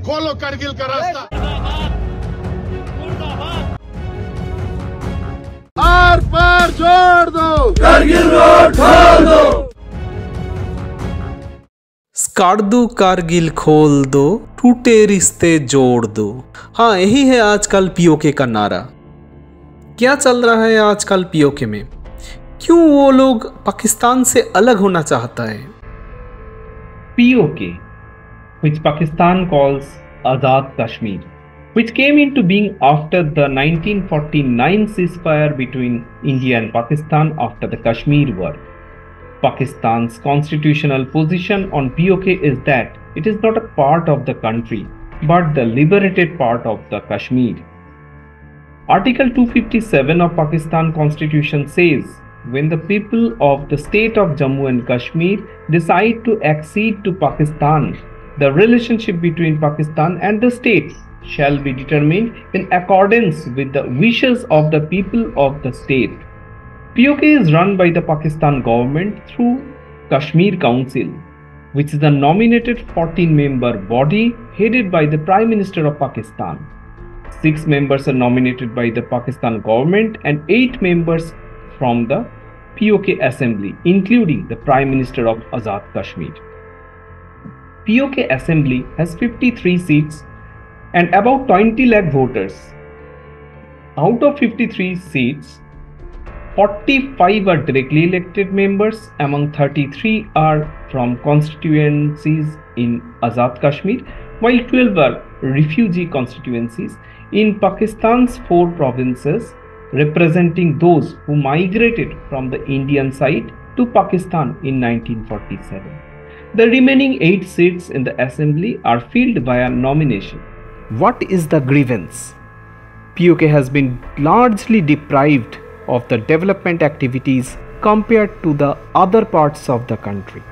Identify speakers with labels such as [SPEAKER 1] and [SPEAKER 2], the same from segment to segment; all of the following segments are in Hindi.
[SPEAKER 1] खोलो करगिल का रास्ता। आर पार छोड़ दो।
[SPEAKER 2] कर दो काट दो। कारगिल खोल दो टूटे रिश्ते जोड़ दो। हाँ यही है आजकल पीओके का नारा। क्या चल रहा है आजकल पीओके में? क्यों वो लोग पाकिस्तान से अलग होना चाहता है?
[SPEAKER 3] POK, which Pakistan calls Azad Kashmir, which came into being after the 1949 ceasefire between India and Pakistan after the Kashmir War. Pakistan's constitutional position on POK is that it is not a part of the country but the liberated part of the Kashmir. Article 257 of Pakistan Constitution says when the people of the state of Jammu and Kashmir decide to accede to Pakistan, the relationship between Pakistan and the states shall be determined in accordance with the wishes of the people of the state. POK is run by the Pakistan government through Kashmir Council, which is a nominated 14 member body headed by the Prime Minister of Pakistan. Six members are nominated by the Pakistan government and eight members from the POK Assembly, including the Prime Minister of Azad Kashmir. POK Assembly has 53 seats and about 20 lakh voters. Out of 53 seats, 45 are directly elected members, among 33 are from constituencies in Azad Kashmir, while 12 are refugee constituencies in Pakistan's four provinces, representing those who migrated from the Indian side to Pakistan in 1947. The remaining eight seats in the assembly are filled via nomination.
[SPEAKER 2] What is the grievance? POK has been largely deprived of the development activities compared to the other parts of the country.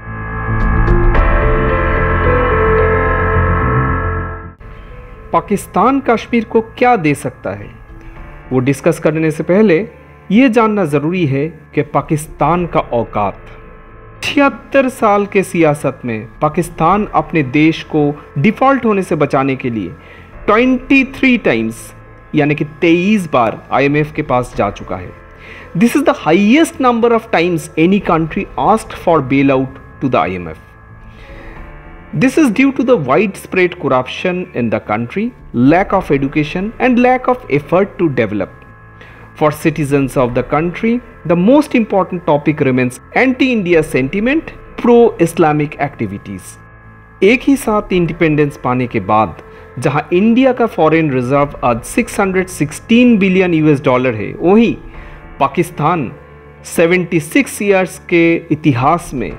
[SPEAKER 2] Pakistan Kashmir को क्या दे सकता है वो डिस्कस करने से पहले ये जानना ज़रूरी है कि पाकिस्तान का औकात छिहत्तर साल के सियासत में पाकिस्तान अपने देश को डिफ़ॉल्ट होने से बचाने के लिए 23 टाइम्स, यानी कि 23 बार आईएमएफ के पास जा चुका है। This is the highest number of times any country asked for bail out to the IMF this is due to the wide spread corruption in the country lack of education and lack of effort to develop for citizen of the country the most important topic remains anti India sentiment, pro Islamic activities. एक ही साथ इंडिपेंडेंस पाने के बाद जहाँ इंडिया का फॉरेन रिज़र्व आज 616 बिलियन यूएस डॉलर है वहीं पाकिस्तान 76 इयर्स के इतिहास में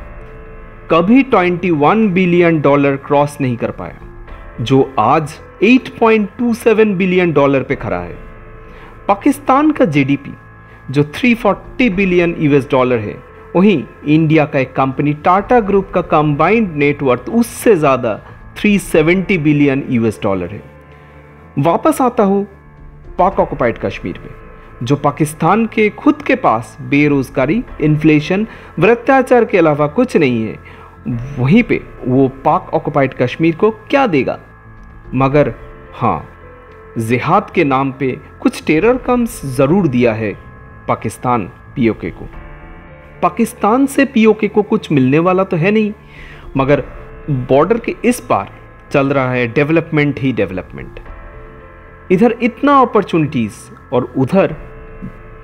[SPEAKER 2] कभी 21 बिलियन डॉलर क्रॉस नहीं कर पाया जो आज 8.27 बिलियन डॉलर पे खड़ा है पाकिस्तान का जीडीपी जो 340 बिलियन यूएस डॉलर है, वहीं इंडिया का एक कंपनी टाटा ग्रुप का कंबाइंड नेटवर्थ उससे ज़्यादा 370 बिलियन यूएस डॉलर है। वापस आता हूँ पाक ऑक्युपाइड कश्मीर में जो पाकिस्तान के खुद के पास बेरोजगारी इन्फ्लेशन भ्रष्टाचार के अलावा कुछ नहीं है। वहीं पे वो पाक ऑक्युपाइड कश्मीर को क्या देगा? मगर हाँ जिहाद के नाम पे कुछ टेरर कम्स ज़रूर दिया है। पाकिस्तान पीओके को। पाकिस्तान से पीओके को कुछ मिलने वाला तो है नहीं, मगर बॉर्डर के इस पार चल रहा है डेवलपमेंट ही डेवलपमेंट। इधर इतना अपॉर्चुनिटीज़ और उधर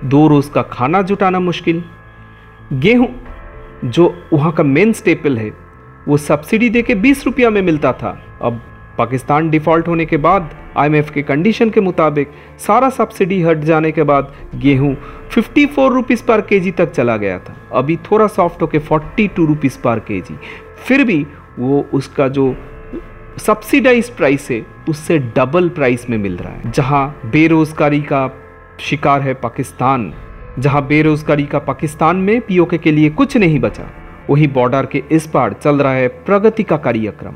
[SPEAKER 2] दो रोज़ का खाना जुटाना मुश्किल। गेहूँ, जो वहाँ का मेन स्टेपल है, वो सब्सिडी दे के बीस रुपया में मिलता था, अब पाकिस्तान डिफ़ॉल्ट होने के बाद आईएमएफ के कंडीशन के मुताबिक सारा सब्सिडी हट जाने के बाद गेहूँ 54 फोर रुपीज़ पर केजी तक चला गया था। अभी थोड़ा सॉफ्ट होके 42 टू रुपीज़ पर केजी फिर भी वो उसका जो सब्सिडाइज प्राइस है, उससे डबल प्राइस में मिल रहा है। जहाँ बेरोजगारी का शिकार है पाकिस्तान, जहाँ बेरोजगारी का पाकिस्तान में पीओके के लिए कुछ नहीं बचा, वही बॉर्डर के इस पार चल रहा है प्रगति का कार्यक्रम।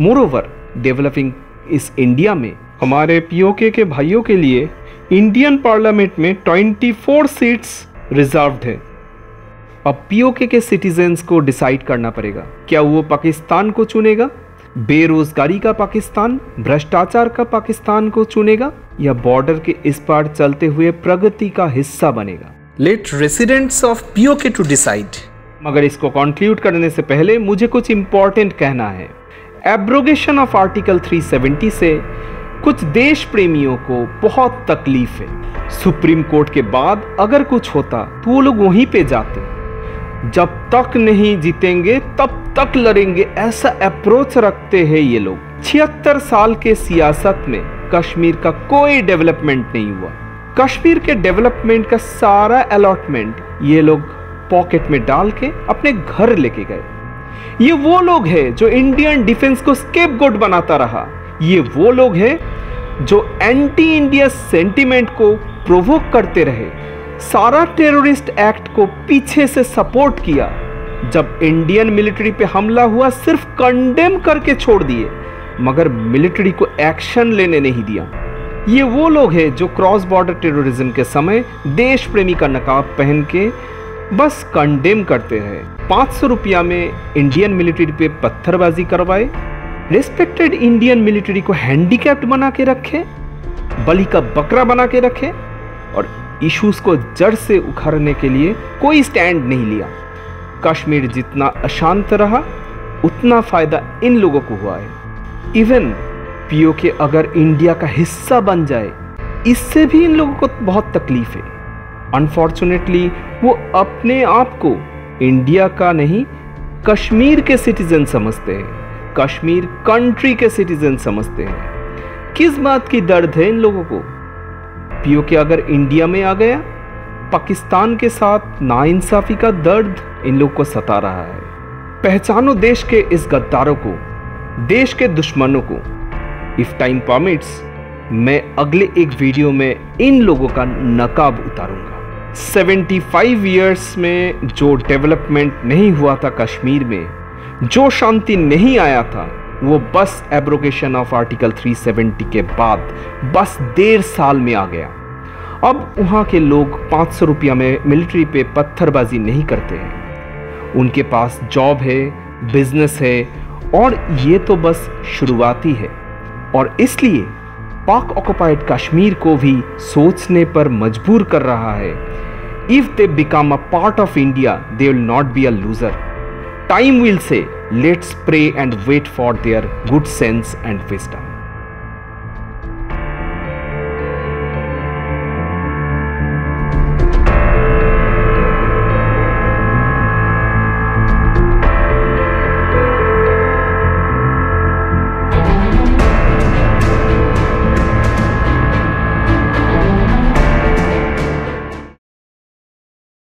[SPEAKER 2] मोरोवर डेवलपिंग इस इंडिया में। हमारे पीओके के भाइयों के लिए इंडियन पार्लियामेंट में 24 सीट्स रिजर्व्ड है। अब पीओके के सिटीजन्स को डिसाइड करना पड़ेगा। क्या वो पाकिस्तान को चुनेगा? बेरोजगारी का पाकिस्तान भ्रष्टाचार का पाकिस्तान को चुनेगा या बॉर्डर के इस पार चलते हुए प्रगति का हिस्सा बनेगा?
[SPEAKER 4] Let residents of PoK to decide
[SPEAKER 2] मगर इसको कंक्लूड करने से पहले मुझे कुछ इंपॉर्टेंट कहना है। एब्रोगेशन ऑफ़ आर्टिकल 370 से कुछ देश प्रेमियों को बहुत तकलीफ़। है सुप्रीम कोर्ट के बाद अगर कुछ होता तो वो लोग वहीं पे जाते। जब तक नहीं जीतेंगे, तब तक लड़ेंगे। ऐसा अप्रोच रखते हैं ये लोग। छिहत्तर साल के सियासत में कश्मीर का कोई डेवलपमेंट नहीं हुआ। कश्मीर के डेवलपमेंट का सारा अलॉटमेंट ये लोग पॉकेट में डाल के अपने घर लेके गए। ये वो लोग हैं जो इंडियन डिफेंस को स्केप गोट बनाता रहा। ये वो लोग हैं जो एंटी इंडिया सेंटिमेंट को प्रोवोक करते रहे। सारा टेररिस्ट एक्ट को पीछे से सपोर्ट किया, जब इंडियन मिलिट्री पे हमला हुआ सिर्फ़ कंडेम करके छोड़ दिए, मगर मिलिट्री को एक्शन लेने नहीं दिया। ये वो लोग हैं जो क्रॉस बॉर्डर टेररिज्म के समय देश प्रेमी का नकाब पहन के बस कंडेम करते हैं। पाँच सौ रुपया में इंडियन मिलिट्री पे पत्थरबाजी करवाए। रिस्पेक्टेड इंडियन मिलिट्री को हैंडीकैप्ड बना के रखे, बलि का बकरा बना के रखे और इश्यूज़ को जड़ से उखाड़ने के लिए कोई स्टैंड नहीं लिया। कश्मीर जितना अशांत रहा, उतना फ़ायदा इन लोगों को हुआ है। इवन पीओके अगर इंडिया का हिस्सा बन जाए, इससे भी इन लोगों को बहुत तकलीफ़ है। अनफॉर्चुनेटली वो अपने आप को इंडिया का नहीं कश्मीर के सिटीजन समझते हैं। कश्मीर कंट्री के सिटीजन समझते हैं। किस बात की दर्द है इन लोगों को? पीओके अगर इंडिया में आ गया, पाकिस्तान के साथ नाइंसाफी का दर्द इन लोग को सता रहा है। पहचानो देश के इस गद्दारों को, देश के दुश्मनों को। इफ़ टाइम परमिट्स मैं अगले एक वीडियो में इन लोगों का नकाब उतारूँगा। 75 इयर्स में जो डेवलपमेंट नहीं हुआ था कश्मीर में, जो शांति नहीं आया था, वो बस एब्रोकेशन ऑफ़ आर्टिकल 370 के बाद बस डेढ़ साल में आ गया। अब वहाँ के लोग पाँच सौ रुपया में मिलिट्री पे पत्थरबाजी नहीं करते हैं। उनके पास जॉब है बिज़नेस है, और ये तो बस शुरुआती है। और इसलिए पाक ऑक्युपाइड कश्मीर को भी सोचने पर मजबूर कर रहा है। If they become a part of India they will not be a loser time will say let's pray and wait for their good sense and wisdom